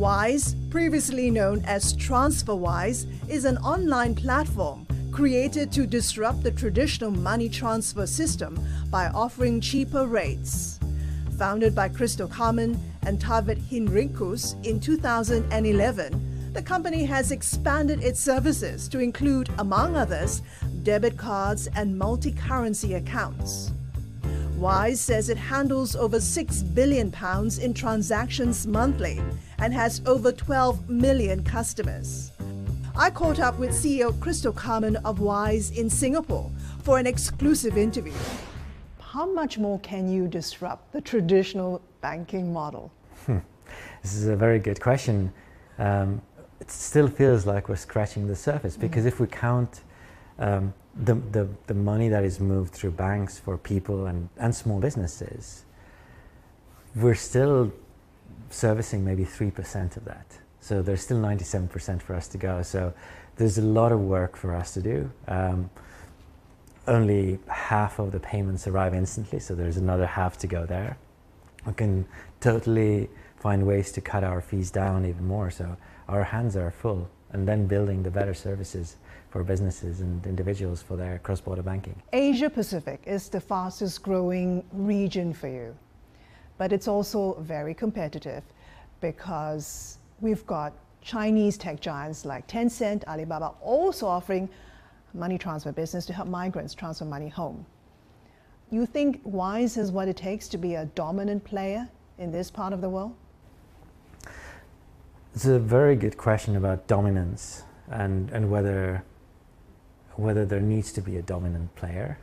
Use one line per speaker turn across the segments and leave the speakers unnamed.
Wise, previously known as TransferWise, is an online platform created to disrupt the traditional money transfer system by offering cheaper rates. Founded by Kristo Käärmann and Taavet Hinrikus in 2011, the company has expanded its services to include, among others, debit cards and multi currency accounts. Wise says it handles over 6 billion pounds in transactions monthly and has over 12 million customers. I caught up with CEO Kristo Käärmann of Wise in Singapore for an exclusive interview. How much more can you disrupt the traditional banking model?
This is a very good question. Um, it still feels like we're scratching the surface because mm. if we count um, the, the, the money that is moved through banks for people and, and small businesses, we're still servicing maybe 3% of that. So there's still 97% for us to go. So there's a lot of work for us to do. Um, only half of the payments arrive instantly, so there's another half to go there. We can totally find ways to cut our fees down even more, so our hands are full, and then building the better services for businesses and individuals for their cross-border banking.
Asia Pacific is the fastest growing region for you, but it's also very competitive because we've got Chinese tech giants like Tencent, Alibaba also offering money transfer business to help migrants transfer money home. You think Wise has what it takes to be a dominant player in this part of the world?
It's a very good question about dominance and, and whether whether there needs to be a dominant player.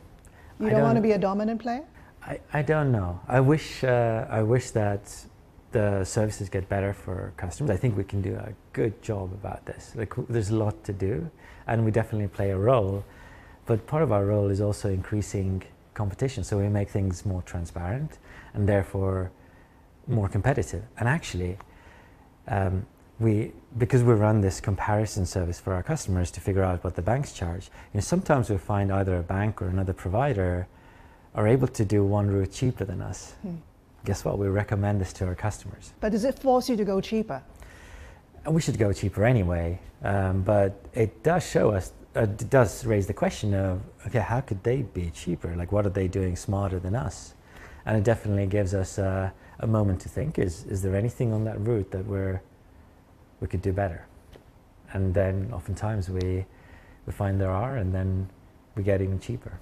You don't, don't want to be a dominant player?
I, I don't know. I wish, uh, I wish that the services get better for customers. I think we can do a good job about this. Like, there's a lot to do, and we definitely play a role. But part of our role is also increasing competition, so we make things more transparent and therefore more competitive. And actually, um, we because we run this comparison service for our customers to figure out what the banks charge. You know, sometimes we find either a bank or another provider are able to do one route cheaper than us. Hmm. Guess what? We recommend this to our customers.
But does it force you to go cheaper?
We should go cheaper anyway. Um, but it does show us. Uh, it does raise the question of okay, how could they be cheaper? Like, what are they doing smarter than us? And it definitely gives us uh, a moment to think: is is there anything on that route that we're we could do better. And then oftentimes we, we find there are, and then we get even cheaper.